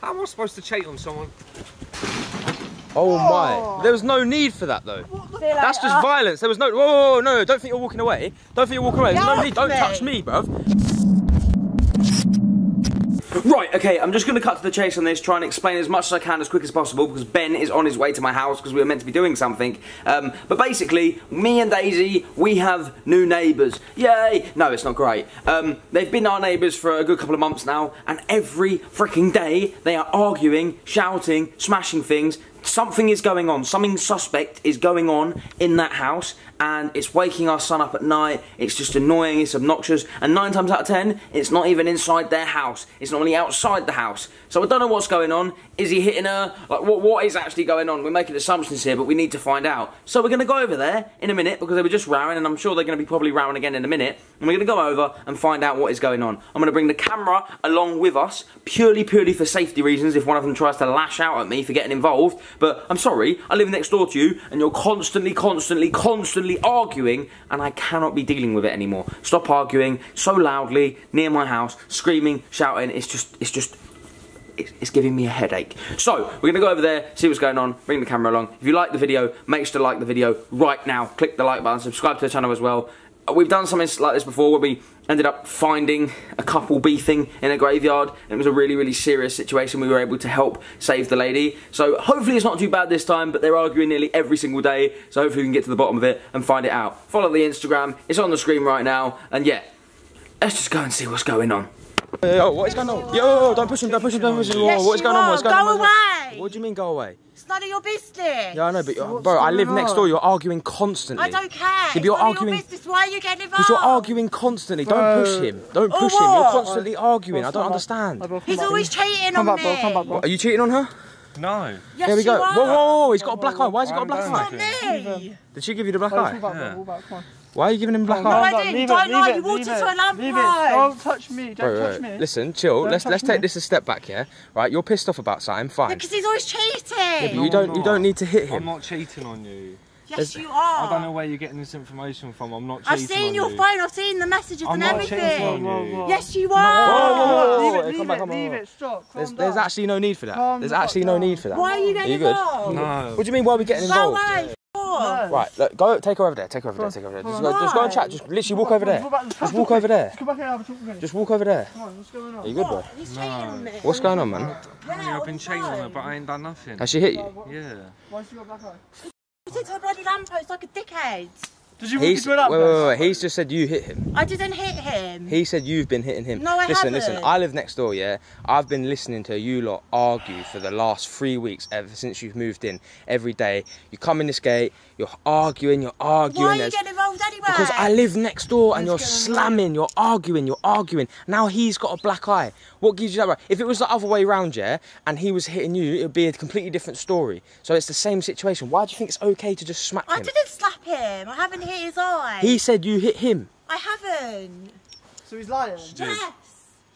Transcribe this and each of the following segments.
How am I supposed to cheat on someone? Oh my. There was no need for that though. That's just later. violence. There was no. Whoa, whoa, whoa, no, don't think you're walking away. Don't think you're walking away. There's no need. Don't touch me. me, bruv. Right, okay, I'm just going to cut to the chase on this, try and explain as much as I can as quick as possible because Ben is on his way to my house because we were meant to be doing something. Um, but basically, me and Daisy, we have new neighbours. Yay! No, it's not great. Um, they've been our neighbours for a good couple of months now, and every freaking day they are arguing, shouting, smashing things. Something is going on. Something suspect is going on in that house, and it's waking our son up at night. It's just annoying. It's obnoxious, and nine times out of ten, it's not even inside their house. It's normally outside the house. So I don't know what's going on. Is he hitting her? Like, what what is actually going on? We're making assumptions here, but we need to find out. So we're going to go over there in a minute because they were just rowing, and I'm sure they're going to be probably rowing again in a minute. And we're going to go over and find out what is going on. I'm going to bring the camera along with us, purely, purely for safety reasons. If one of them tries to lash out at me for getting involved, but I'm sorry, I live next door to you, and you're constantly, constantly, constantly arguing, and I cannot be dealing with it anymore. Stop arguing so loudly near my house, screaming, shouting. It's just, it's just it's, giving me a headache. So, we're to go over there, see what's going on, bring the camera along. If you like the video, make sure to like the video right now. Click the like button, subscribe to the channel as well. We've done something like this before where we ended up finding a couple beefing in a graveyard. It was a really, really serious situation. We were able to help save the lady. So hopefully it's not too bad this time, but they're arguing nearly every single day. So hopefully we can get to the bottom of it and find it out. Follow the Instagram. It's on the screen right now. And yeah, let's just go and see what's going on. Yo, oh, what is going on? Yo, don't push him, don't push him, don't push him. Yes, what is going on? What's going Go on? What's going- away. What do you mean go away? It's none of your business. Yeah, I know, but you're, bro, I live next door. You're arguing constantly. I don't care. Yeah, you're none of arguing your business. Why are you getting involved? because you're arguing constantly. Don't push him. Don't push him. You're what? constantly arguing. I don't understand. He's always cheating on back, me. bro. Come back, bro. What, are you cheating on her? No. Yes, There we go. you. Whoa, whoa, whoa! He's got a black eye. Why has he got a black I'm eye? Not me. Did she give you the black Move eye? Back, bro. Yeah. Move back. Come on. Why are you giving him a black oh, No, eye? I didn't. it, Don't leave lie. You walked into a lamp Leave it. Don't touch me. Don't Wait, touch wait, me. Listen, chill. Don't Let's let's touch take this a step back here. Right, you're pissed off about something. Fine. Because he's always cheating. But No, you don't you don't need to hit him. I'm not cheating on you. yes, you are. I don't know where you're getting this information from. I'm not cheating I've seen on your you. phone. I've seen the messages I'm and not cheating everything. on you. Yes, you are. whoa, whoa, whoa, Leave whoa, it, come leave back, it, come on, leave it. Stop. There's, Calm there's down. actually no need for that. Calm There's the fuck actually no need for that. Why are you getting you good? involved? No. What do you mean? Why are we getting Go involved? Away. No. Right, look, go take her over there. Take her over there. Take her over there. Just go, just go and chat. Just literally walk over there. Just walk over there. Just come back here and have a talk with me. Just walk over there. Come on, what's going on? Are you good, boy? He's cheating on me. What's going on, man? Apparently I've been cheating on her, but I ain't done nothing. Has she hit you? Yeah. Why has she got a black eye? He's into a bloody lamppost like a dickhead. Did you He's into wait, a wait, lamp? wait, wait. He's just said you hit him. I didn't hit him. He said you've been hitting him. No, I listen, listen. haven't. I live next door. Yeah, I've been listening to you lot argue for the last three weeks ever since you've moved in. Every day, you come in this gate, you're arguing, you're arguing. Why are you getting involved anyway? Because I live next door and you're slamming, you're arguing, you're arguing. Now he's got a black eye. What gives you that right? If it was the other way round, yeah, and he was hitting you, it would be a completely different story. So it's the same situation. Why do you think it's okay to just smack I him? didn't slap him. I haven't hit his eye. He said you hit him. I haven't. So he's lying. did. Yes.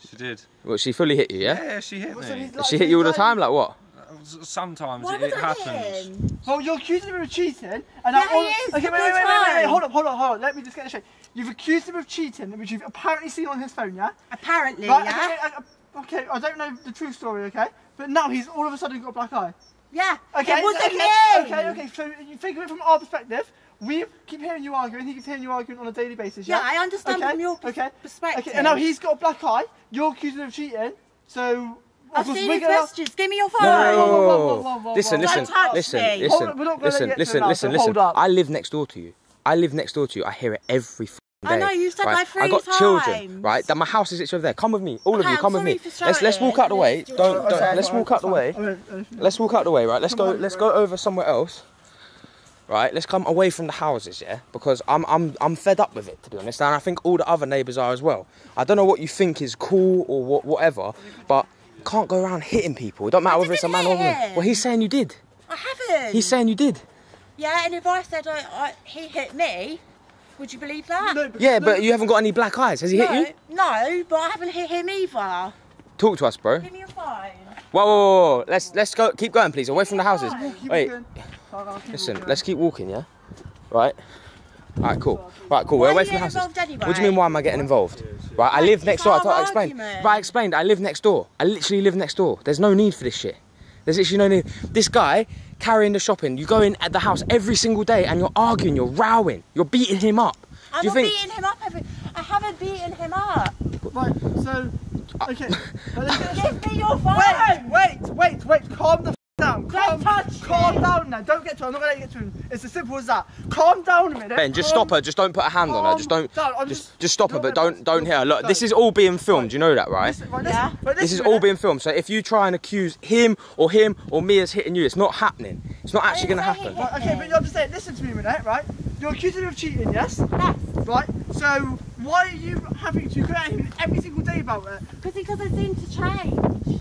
She did. Well, she fully hit you, yeah? Yeah, she hit Well, me. he's like- She hit you all the time, like what? Uh, sometimes Why it, would it I happens. him? Well, you're accusing him of cheating, and Yeah, now he all- is, Okay, wait, wait, wait, wait, wait, hold up, hold up, hold up. Let me just get this straight. You've accused him of cheating, which you've apparently seen on his phone, yeah? Apparently, Right, yeah. okay, okay, okay, I don't know the true story, okay? But now he's all of a sudden got a black eye. Yeah. Okay, It wasn't okay, me. Okay, okay, so you think of it from our perspective. We keep hearing you arguing, he keeps hearing you arguing on a daily basis, yeah? Yeah, I understand okay, from your pers- okay, perspective. Okay, and now he's got a black eye, you're accusing him of cheating, so... I've seen we're his gonna- messages. Give me your phone. No, whoa, whoa, whoa, whoa, whoa, Listen, whoa. listen, Don't touch listen, me. listen, Hold on, we're not gonna listen, get to listen, now, listen, so listen. I live next door to you. I live next door to you. I hear it every f***ing day. I know, you've said right? that three I got children, right? That my house is literally over there. Come with me, all of you. I'm Come with me. for Let's let's walk out the way. Don't, don't Okay, let's walk out the way. I mean, uh, Let's walk out the way, right? Let's go. Let's go over somewhere else. Right, let's come away from the houses, yeah, because I'm I'm I'm fed up with it to be honest, and I think all the other neighbours are as well. I don't know what you think is cool or what whatever, but can't go around hitting people. It don't matter I whether it's a man or a woman. Well, he's saying you did. I haven't. He's saying you did. Yeah, and if I said I, I, he hit me, would you believe that? No, but- Yeah, no, but you haven't got any black eyes. Has he hit you? no, but I haven't hit him either. Talk to us, bro. Give me your phone. Whoa, whoa, whoa. Let's let's go. Keep going, please. Away from the houses. Wait, walking. I'll- I'll keep listen. Let's keep walking, yeah. Right. Alright, cool. Right, cool. We're away from the houses. anyway? What do you mean? Why am I getting involved? Right, I live next door. I thought I explained. But I explained. I live next door. I literally live next door. There's no need for this shit. There's literally no need. This guy carrying the shopping. You go in at the house every single day and you're arguing. You're rowing. You're beating him up. I'm do you not think? beating him up. Every, I haven't beaten him up. Right, so, okay. Now, let's get- Give me your phone. Wait, wait, wait, wait, calm the f down. Calm, touch calm me. down now. Don't get to her. I'm not gonna get to him. It's as simple as that. Calm down a minute. Ben, just calm- stop her. Just don't put a hand on her. Just don't. calm down. I'm Just, just- just stop her, but don't, don't hit her. Look, look. this is all being filmed. You know that, right? Listen, right, Yeah. listen, right, This is all being filmed. So if you try and accuse him or him or me as hitting you, it's not happening. It's not actually going to happen. Right, okay, but you understand. Listen to me a minute, right? You're accusing him of cheating, yes? Yes. Right. So why are you having to go at him every single day about it? Because he doesn't seem to change.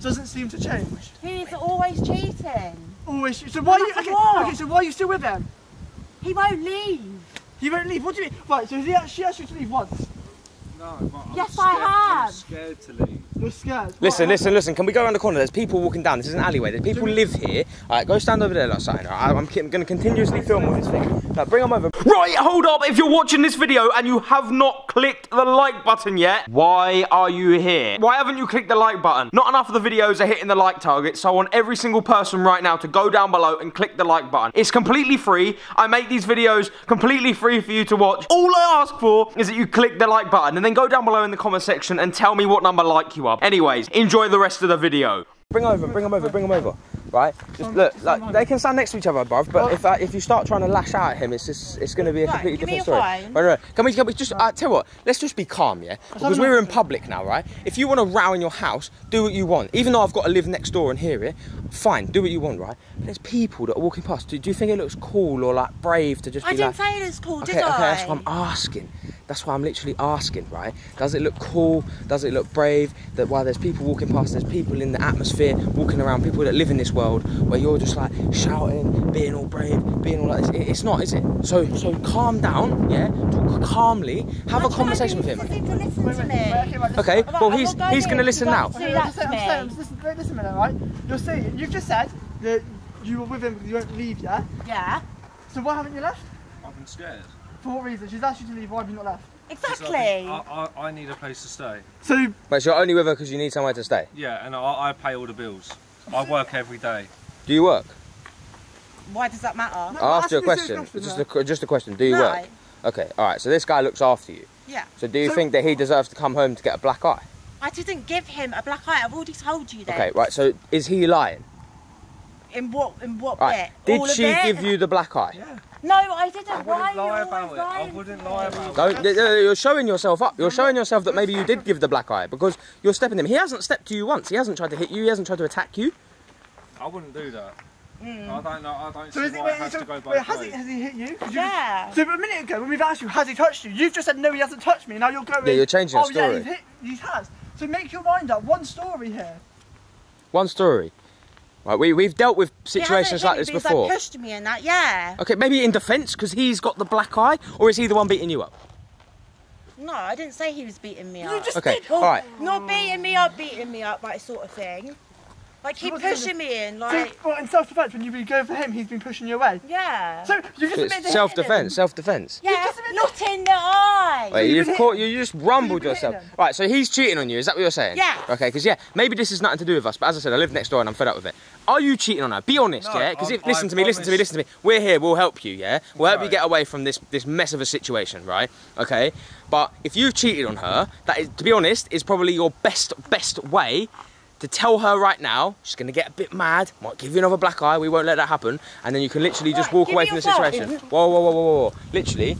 Doesn't seem to change. He's always cheating. Always. So why are you? Okay, what. okay. So why are you still with him? He won't leave. He won't leave. What do you mean? Right. So he actually asked you to leave once. No, but I'm Yes, scared, I have. I'm scared to leave. You're scared. Listen, Right, listen, listen. Can we go around the corner? There's people walking down. This is an alleyway. There's people live here. All right, go stand over there like something. All right? I'm, I'm going to continuously film with this thing. Now, bring them over. Right, hold up. If you're watching this video and you have not clicked the like button yet, why are you here? Why haven't you clicked the like button? Not enough of the videos are hitting the like target, so I want every single person right now to go down below and click the like button. It's completely free. I make these videos completely free for you to watch. All I ask for is that you click the like button and then go down below in the comment section and tell me what number like you are. Anyways, enjoy the rest of the video. Bring over, bring them over, bring them over. Right? Just look, like they can stand next to each other, bruv. But if uh, if you start trying to lash out at him, it's just it's going to be a completely give different story. Right, right. Can we can we just uh, tell you what? Let's just be calm, yeah? Because we're in public now, right? If you want to row in your house, do what you want. Even though I've got to live next door and hear it, fine, do what you want, right? But there's people that are walking past. Do, do you think it looks cool or like brave to just I be didn't like? say it was cool, Okay, did okay, I? that's what I'm asking. That's why I'm literally asking, right? Does it look cool? Does it look brave? That while there's people walking past, there's people in the atmosphere walking around, people that live in this world where you're just like shouting, being all brave, being all like this. It- it's not, is it? So, so calm down, yeah. Talk calmly. Have a I'm conversation with him. to get him to listen Wait, to wait, me. wait, okay, right, listen. Okay. Right, Well, he's going he's gonna listen now. guys- Okay, Do that just, to I'm me. saying, just listen, listen a minute, right? You're saying you've just said that you were with him because you won't leave, yeah? Yeah. So why haven't you left? I've been scared. For what reason? She's asked you to leave. Why have you not left? Exactly. been- I, I, I need a place to stay. So But you're only with her because you need somewhere to stay. Yeah, and I, I pay all the bills. I work every day. Do you work? Why does that matter? No, I asked you a ask a question. question, just a, just a question. Do you no. work? Okay. All right. So this guy looks after you. Yeah. So do you So- think that he deserves to come home to get a black eye? I didn't give him a black eye. I've already told you that. Okay. Right. So is he lying? In what? In what Right. bit? Did All of she it? give you the black eye? Yeah. No, I didn't. I Why wouldn't are you lie always about it. I lying wouldn't to lie me? about it. Don't, th- th- you're showing yourself up. You're showing yourself that maybe you did give the black eye because you're stepping him. He hasn't stepped to you once. He hasn't tried to hit you. He hasn't tried to attack you. I wouldn't do that. Mm. I don't know. I don't So see is it, why wait, it has so, to go both wait, has he, has he hit you? 'Cause you Yeah. So a minute ago when we've asked you, has he touched you? You've just said no, he hasn't touched me. Now you're going. Yeah, you're changing oh, the yeah, story. he's hit. He has. So make your mind up. One story here. One story. Right. We we've dealt with He situations hit like this because before. They pushed me in that. Yeah. Okay. Maybe in defence because he's got the black eye, or is he the one beating you up? No, I didn't say he was beating me You up. just Okay. did. Oh. All right. Not beating me up, beating me up, like sort of thing. Like keep pushing me in, So, like well, in self-defense, when you've been going for him, he's been pushing you away. yeah. So you just So admitted it's self-defence. Self-defence. yeah, just admitted- not in the eye. Wait, you've you've been caught. hitting You just rumbled been yourself. Right. So he's cheating on you. Is that what you're saying? Yeah. Okay. Because yeah, maybe this is nothing to do with us. But as I said, I live next door and I'm fed up with it. Are you cheating on her? Be honest, No, yeah. Because if listen I to me, listen to me, listen to me. We're here. We'll help you. Yeah. We'll help you get away from this this mess of a situation. Right. Okay. But if you've cheated on her, that is, to be honest, is probably your best best way. To tell her right now, she's gonna get a bit mad, might give you another black eye, we won't let that happen, and then you can literally just Right, walk give away from the situation. Whoa, whoa, whoa, whoa, whoa, whoa. Literally,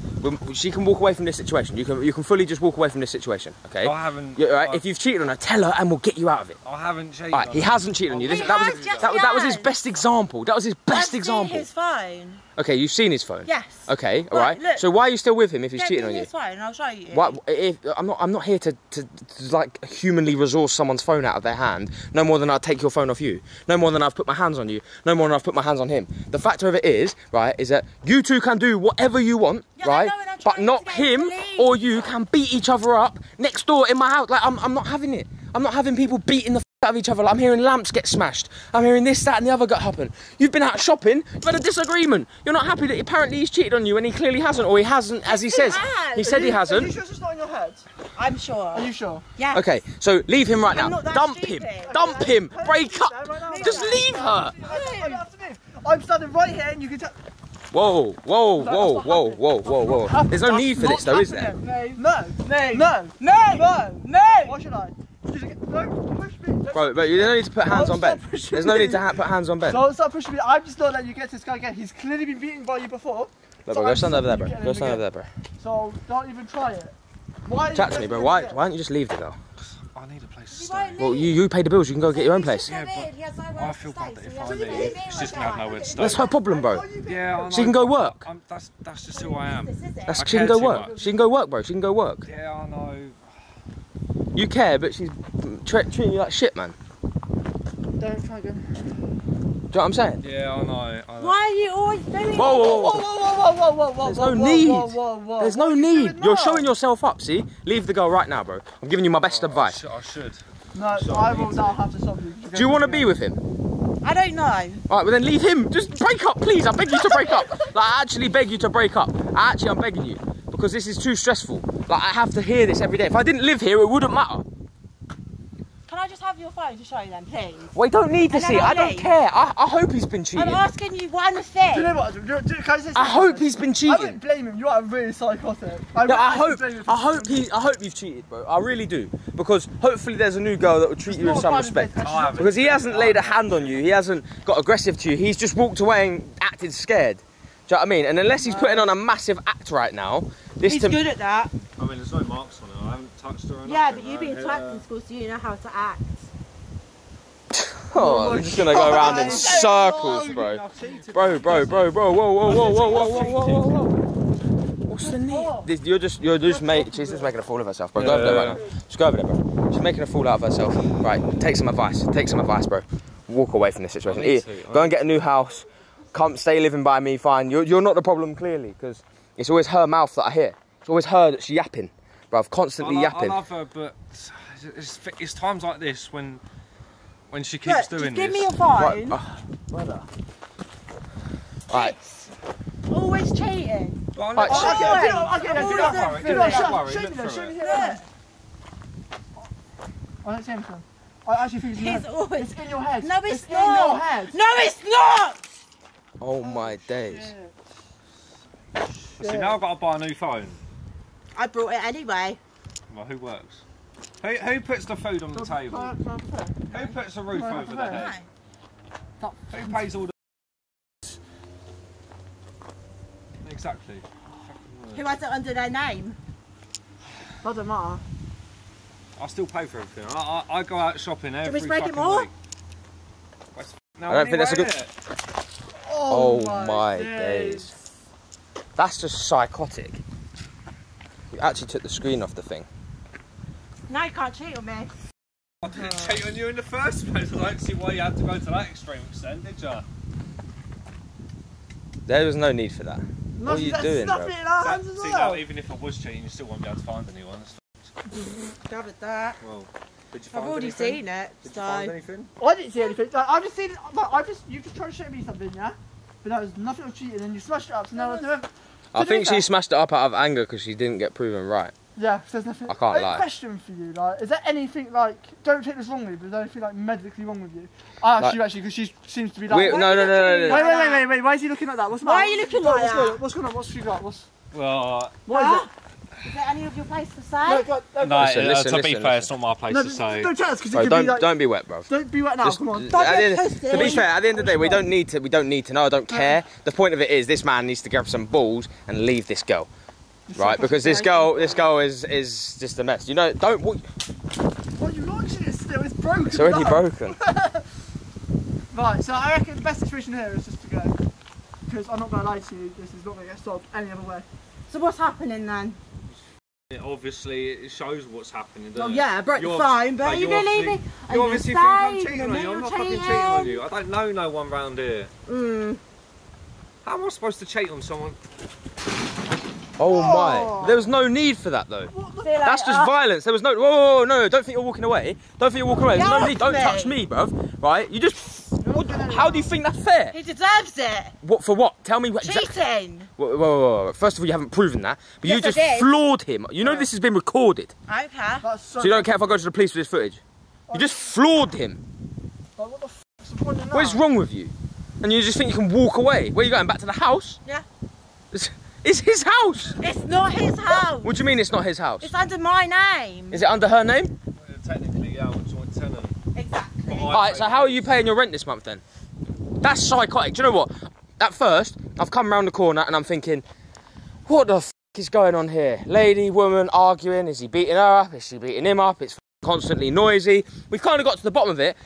she can walk away from this situation. You can you can fully just walk away from this situation, okay? I haven't- Yeah, right? I- If you've cheated on her, tell her and we'll get you out of it. I haven't cheated. Alright, he on her. hasn't cheated on you. This, that, was, that, that was his best example. That was his best I've seen example. his phone. Okay, you've seen his phone. Yes. Okay, all Right, look. So why are you still with him if he's Get cheating me on you? his phone. I'll show you. Why, if, I'm not. I'm not here to, to, to like humanly resource someone's phone out of their hand. No more than I'd take your phone off you. No more than I've put my hands on you. No more than I've put my hands on him. The fact of it is, right, is that you two can do whatever you want, Yeah, right? know, But not him him to leave. or you can beat each other up next door in my house. Like I'm, I'm not having it. I'm not having people beating the out of each other. Like, I'm hearing lamps get smashed. I'm hearing this, that, and the other got happen. You've been out shopping. You've had a disagreement. You're not happy that apparently he's cheated on you, and he clearly hasn't, or he hasn't, as he says. has. He said he Are you hasn't. sure it's not in your head? I'm sure. Are you sure? Yeah. Okay, so leave him right I'm now. not that Dump stupid. him. Dump him. Break up. Right now. Just leave her. I don't have to move. I'm standing right here and you can tell. Whoa, whoa, whoa, not whoa, whoa, whoa, whoa. There's no need for this, though, is there? No, no, no, no, No. no. No. Why should I? Just Don't push me. Don't- Bro, but you don't need to put hands Don't on Ben. There's no need to ha- put hands on Ben. Don't stop pushing me. I'm just not letting you get to this guy again. He's clearly been beaten by you before. Look, so bro, go I'm stand over there, bro. Go him stand over there, bro. So don't even try it. Why? Chat to me, bro. Why, why don't you just leave the girl? I need a place to stay. Well, you, you pay the bills. You can go get your own place. Yeah, but in, he has nowhere I feel bad that if he I has to leave, leave. she's just gonna have nowhere to stay. That's her problem, bro. Yeah, I She can go work. I'm, that's that's just who I am. This is it. That's, I she can go work. much. She can go work, bro. She can go work. Yeah, I know. You care, but she's tre- treating you like shit, man. Don't try again. Do you know what I'm saying? Yeah, I know. I know. Why are you always doing Whoa, whoa, Whoa, whoa. whoa, whoa, whoa, whoa, whoa, There's whoa, no whoa, need. Whoa, whoa, whoa. There's no What are you need. doing You're now? showing yourself up. See, leave the girl right now, bro. I'm giving you my best oh, I advice. should. I should. No, I will now have to stop you. Do you want to be with him? I don't know. All right, well then leave him. Just break up, please. I beg you to break up. Like I actually beg you to break up. I actually, I'm begging you because this is too stressful. Like I have to hear this every day. If I didn't live here, it wouldn't matter. Can I just have your phone to show you then, please? We don't need to And see. it. I don't care. I, I hope he's been cheating. I'm asking you one thing. Do you thing. know what? Do, do, do, can I, say I hope he's been cheating. I cheating. wouldn't blame him. You are really psychotic. I, No, I really hope, blame I hope he, I hope you've cheated, bro. I really do, because hopefully there's a new girl that will treat you with some respect. advice, Because he hasn't laid a hand on you, he hasn't got aggressive to you. He's just walked away and acted scared. Do you know what I mean? And unless he's putting on a massive act right now, this he's good at that. I mean, there's no marks on her. I haven't touched her. Yeah, but you've been touched in school, so you know how to act. Oh, oh I'm just gonna go around in circles, bro. Bro, bro, bro, bro. Whoa, whoa, whoa, whoa, whoa, whoa, whoa, whoa, What's the need? You're just, you're just making. She's just making a fool of herself, bro. Go over there right now. Just go over there, bro. She's making a fool out of herself. Right, take some advice. Take some advice, bro. Walk away from this situation. Go and get a new house. Come, stay living by me, fine. You're, you're not the problem, clearly, because it's always her mouth that I hear. It's always her that she yapping, bro. Constantly I, lo- I yapping. love her, but it's, it's times like this when when she keeps Look, doing just give this. me your Right, phone. uh, right. Always cheating. Well, Right, look, sh- Okay, Always. okay, okay, Always okay, there okay, for okay, it. show- worry, show me look that, through show it. me Look, that. I don't see anything. I actually think it's in your he's head. always. It's in your head. No, it's, in your not. head. No, it's not. Oh my days. See, now I've got to buy a new phone. I brought it anyway. Well, who works? Who, who puts the food on the table? Who puts the roof over the head? Who pays all the... Exactly. Who has it under their name? Doesn't matter. I still pay for everything. I, I, I go out shopping every me to break it more? week. That's- No, I don't think that's a anyway, good- innit? Oh, my days. That's just psychotic. You actually took the screen off the thing. Now you can't cheat on me. I didn't cheat on you in the first place. I don't see why you had to go to that extreme extent, did you? There was no need for that. What are you doing, bro? it in our hands as See, now, even if I was cheating, you still won't be able to find anyone. It's- Grab it that. Well, did you I've already anything? seen it, Did you find anything? I didn't see anything. Like, I've just seen. Like, I've just. You've just tried to show me something, yeah. But that was nothing of cheating, and you smashed it up. So now there's no. I think she fair- smashed it up out of anger because she didn't get proven right. Yeah, so there's nothing. I can't a lie. question for you, like, is there anything like? Don't take this wrongly, but is there anything like medically wrong with you? I asked Like- you actually because she seems to be like. Wait, Wait, no, no, no, no, no. wait, wait, wait, wait. wait. Why is he looking like that? What's the Why matter? are you looking What's like going on? that? What's going on? What's she got? What's Well, what is Huh? it? Is there any of your place to No, say? God, no, no, Listen, uh, listen, to be listen, fair, it's not my place no, to say. don't tell us because it could don't be like. don't be wet, bro. Don't be wet now. Just- come on. Don't the be end- to be fair, at the end of the day, we don't need to. We don't need to know. I don't care. The point of it is, this man needs to grab some balls and leave this girl, right? Because this girl, this girl is is just a mess. You know, don't. What, Why are you launching it still? It's broken. it's already up. broken. Right, so I reckon the best situation here is just to go. Because I'm not going to lie to you, this is not going to get solved any other way. So what's happening then? It obviously, it shows what's happening. Well, it? yeah, I broke You're the phone, but like, are you you're gonna leave me? You you obviously think I'm cheating on you. I'm not cheat fucking cheating on on? you. I don't know no one round here. Mm. How am I supposed to cheat on someone? Oh Oh. my! There was no need for that though. See That's just later. violence. There was no. Whoa, whoa, whoa, no! Don't think you're walking away. Don't think you're walking away. There's no need. Don't touch me, bruv. Right? You just. What, how do you think that's fair? He deserves it. What for? What? Tell me what. exact- Cheating. Whoa, whoa, whoa, whoa. First of all, you haven't proven that, but you Yes, I just floored him. You know this has been recorded, Okay. That's so. so you don't care if I go to the police with this footage. You just floored him. Like, what the f***'s the point? What is wrong with you? And you just think you can walk away? Where are you going? Back to the house? Yeah. It's, it's his house. It's not his house. What do you mean it's not his house? It's under my name. Is it under her name? Technically, yeah, I'm a joint tenant. Exactly. All right. So how are you paying your rent this month then? That's psychotic. Do you know what? At first, I've come round the corner and I'm thinking, what the f is going on here? Lady, woman arguing. Is he beating her up? Is she beating him up? It's constantly noisy. We've kind of got to the bottom of it.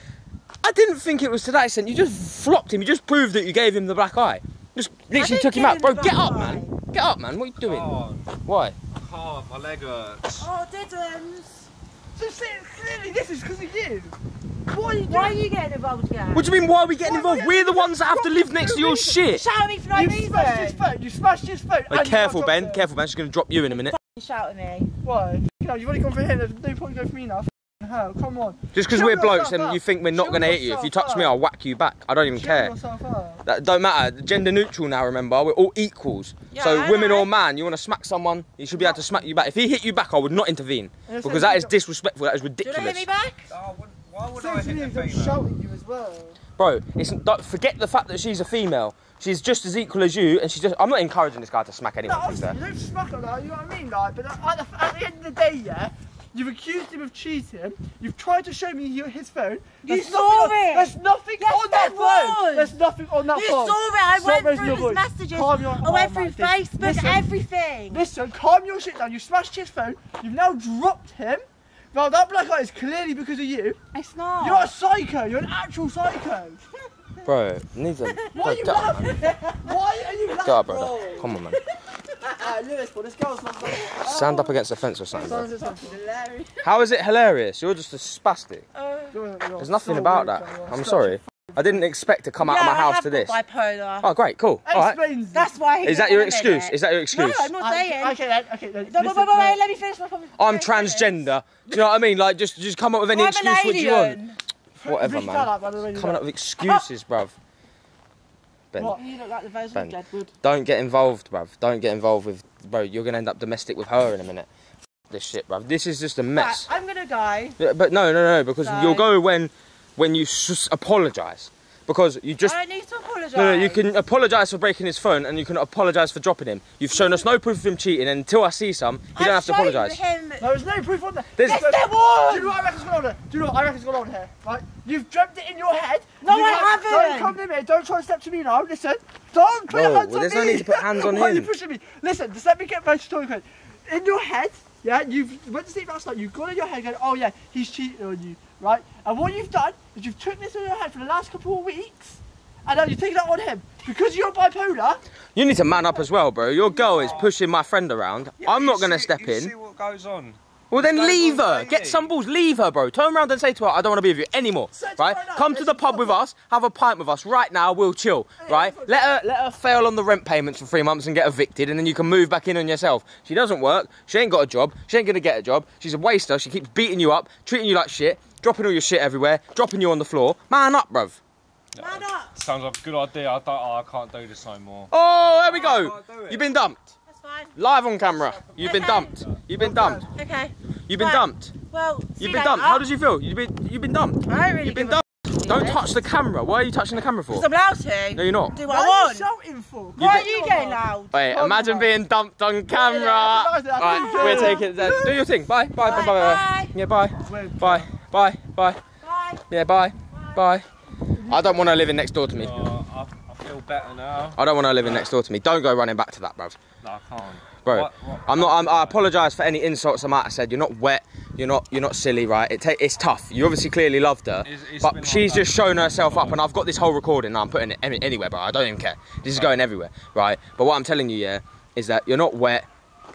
I didn't think it was to that extent. You just flopped him. You just proved that you gave him the black eye. Just literally took him out. him Bro, get up, eye. man. Get up, man. What are you doing? Oh, Why? I can't. My leg hurts. Oh, Diddums. So clearly this is because of you. What are you doing? Why are you getting involved again? What do you mean? Why are we getting Why involved? we We're the ones that have to live next to your reason? shit. Shout at me for no you reason. smashed his phone. You smashed his phone. Wait, careful, Ben. dropped. Careful, Ben. She's going to drop you in a minute. You shout at me. Why? You know, you've already gone for him. There's no point going for me now. F***ing Hell, come on. Just because we're blokes yourself and out. you think we're not going to hit you. If you yourself touch me. I'll whack you back. I don't even Chill care. That don't matter. Gender neutral now, remember? We're all equals. Yeah, so, I women know. or man, you want to smack someone, you should be able to smack you back. If he hit you back, I would not intervene. Because that is disrespectful. That is Do you want to ridiculous. hit me back? Oh, would- why would Same I hit the I'm female? shouting you as well. Bro, it's, forget the fact that she's a female. She's just as equal as you, and she's just. I'm not encouraging this guy to smack anyone, to be obviously, fair. you don't smack her like, you know what I mean? Like, but at the, at the end of the day, yeah, you've accused him of cheating. You've tried to show me your, his phone. You There's saw on- it. There's nothing Yes, on that phone. was. There's nothing on that You phone. saw it. I Stop went through his voice. messages. Calm your- I went through. Facebook, Listen, everything. Listen, calm your shit down. You smashed his phone. You've now dropped him. Well, that black eye is clearly because of you. It's not. You're a psycho. You're an actual psycho. Bro, needs a. Why are you Get up, laughing? Why are you laughing? Get up, brother. Come on, man. Uh, Lewis, well, this girl's not. Stand up against the fence or something, bro. hilarious. How is it hilarious? You're just a spastic. There's There's nothing about that. I'm sorry. I didn't expect to come out of my house to this. bipolar. Oh, great, cool. All right. Explains. That's why he Is that your excuse? minute. Is that your excuse? No, I'm not saying. Okay, then. Okay, then. No, listen, wait, wait, wait, right. let me finish my conversation. I'm transgender. Do you know what I mean? Like, just just come up with any I'm excuse an what you want. Whatever, man. up, by the way, Coming up with excuses, bruv. Ben, What? You look like the version Ben. of Deadwood. don't get involved, bruv. Don't get involved with, bro. You're gonna end up domestic with her in a minute. This shit, bruv. This is just a mess. Right, I'm gonna go. Yeah, But no, no, no, because No. you'll go when when you s- apologise. Because you just I don't need to apologise. No, no, you can apologise for breaking his phone and you can apologise for dropping him. You've shown us no proof of him cheating, and until I see some, you don't have to apologise. Him. There's no proof on there. There's- Yes, there Do you know what I reckon's going on here? Do you know what I reckon's going on here? Right? You've dreamt it in your head. No, You I like- haven't. Don't come near me. Don't try to step to me now. Listen. Don't put your Whoa, hands well, on there's me. no need to put hands on Why are you him. pushing me? Listen, just let me get my story correct. In your head, yeah, you've went to sleep last night. You've gone in your head going, oh yeah, he's cheating on you, right? And what you've done is you've took this in your head for the last couple of weeks, and now you're taking that on him because you're bipolar. You need to man up as well, bro. Your girl is pushing my friend around. I'm not gonna step you See in. what goes on. Well, then Don't leave her. Get some balls. Leave her, bro. Turn around and say to her, I don't want to be with you anymore. To her Right? right Come to the pub with us. Have a pint with us right now. We'll chill. Right? Let her let her fail on the rent payments for three months and get evicted, and then you can move back in on yourself. She doesn't work. She ain't got a job. She ain't gonna get a job. She's a waster. She keeps beating you up, treating you like shit, dropping all your shit everywhere, dropping you on the floor. Man up, bruv. Man up. Sounds like a good idea. I don't. Oh, I can't do this no more. Oh, there we go. can't do it. You've been dumped. That's fine. Live on camera. You've been dumped. You've been dumped. Okay. You've been Right. dumped. Well, see You've you been dumped. later. How did you feel? You've been you've been dumped. I don't really You've been dumped. Don't touch the camera. Why are you touching the camera for? Because I'm allowed to. No, you're not. Do Why what I are you want. shouting for? Why are you getting loud? Wait, Come imagine on. being dumped on camera. Yeah, that's nice, Right, we're good. taking that. Do your thing. Bye. Bye. Bye. Bye. Bye, Bye. bye. Yeah. Bye. Bye. Bye. Bye. Bye. Yeah. Bye. Bye. I don't want her living next door to me. Oh, I, I feel better now. I don't want her living next door to me. Don't go running back to that, bruv. No, I can't. Bro, What- what- I'm not. I'm, I apologise for any insults I might have said. You're not wet. You're not. You're not silly, right? It it's tough. You obviously clearly loved her, It's- it's but she's that. just shown herself up, and I've got this whole recording. Now I'm putting it any- anywhere, bro. I don't even care. This is going everywhere, right? But what I'm telling you, yeah, is that you're not wet.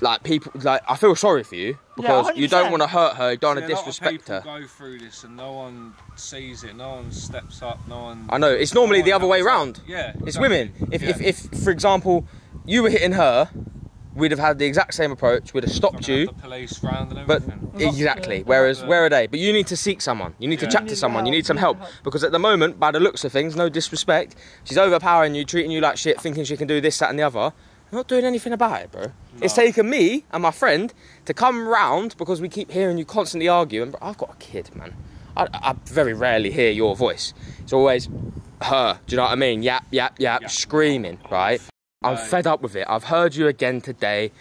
Like people, like I feel sorry for you because you don't want to hurt her. You don't want to a lot of disrespect her. go through this and no one sees it. No one steps up. No one. I know it's normally no the other way helps out. round. Yeah. It's exactly. women. If, if, Yeah. if, for example, you were hitting her, we'd have had the exact same approach. We'd have stopped you. The police round and But everything. exactly. Whereas, where are they? But you need to seek someone. You need to chat You to need someone. You need some You help need help. because at the moment, by the looks of things, no disrespect, she's overpowering you, treating you like shit, thinking she can do this, that, and the other. Not doing anything about it, bro. It's taken me and my friend to come round because we keep hearing you constantly arguing. But I've got a kid, man. I, I very rarely hear your voice. It's always her. Do you know what I mean? Yap, yap, yap, Yap. screaming, right? I'm fed up with it. I've heard you again today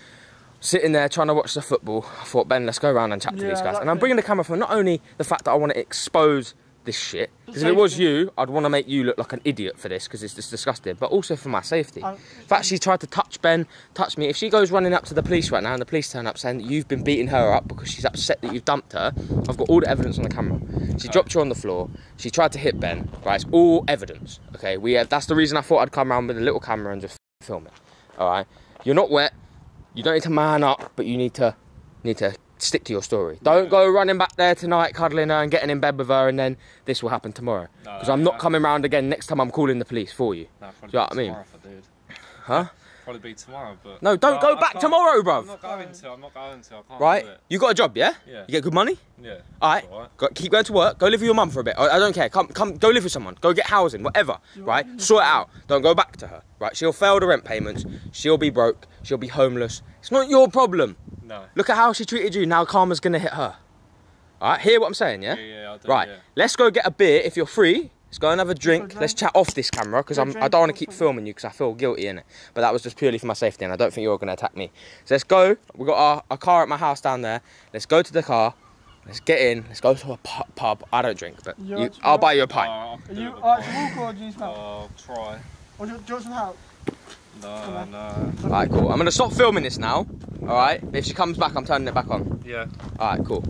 sitting there trying to watch the football, I thought, Ben, let's go around and chat to Yeah, these guys. And I'm bringing the camera for not only the fact that I want to expose this shit, because if it was you, I'd want to make you look like an idiot for this, because it's just disgusting, but also for my safety. Um, the fact she tried to touch Ben, touch me, if she goes running up to the police right now and the police turn up saying that you've been beating her up because she's upset that you've dumped her, I've got all the evidence on the camera. She dropped you on the floor, she tried to hit Ben, right? It's all evidence, okay? We have, That's the reason I thought I'd come around with a little camera and just film it, alright? You're not wet, you don't need to man up, but you need to need to stick to your story. Don't go running back there tonight, cuddling her and getting in bed with her, and then this will happen tomorrow. No, Because I'm not coming round again next time I'm calling the police for you. Nah, Do you know what I mean? Huh? Probably be tomorrow, but No, don't No, go I back can't- tomorrow, I'm not going to. I'm not going to. I can't Right? do it. You got a job, yeah? Yeah. You get good money? Yeah. All right. Alright. Go, keep going to work. Go live with your mum for a bit. I, I don't care. Come, come, go live with someone. Go get housing, whatever. Right? Sort it out. Don't go back to her. Right? She'll fail the rent payments. She'll be broke. She'll be homeless. It's not your problem. No. Look at how she treated you. Now karma's gonna hit her. All right. Hear what I'm saying? Yeah. Yeah, yeah, I do. Right. Yeah. Let's go get a beer if you're free. Let's go and have a drink. drink. Let's chat off this camera because I'm. I don't want to keep filming you because I feel guilty in it. But that was just purely for my safety, and I don't think you're gonna attack me. So let's go. We've got our, our car at my house down there. Let's go to the car. Let's get in. Let's go to a pu- pub. I don't drink, but You you, I'll buy you a pint. Oh, I Are could you do with a alright to pint. walk or do you smell? I'll try. Or do you, do you want some help? No, no. All right, cool. I'm gonna stop filming this now. All right. If she comes back, I'm turning it back on. Yeah. All right, cool.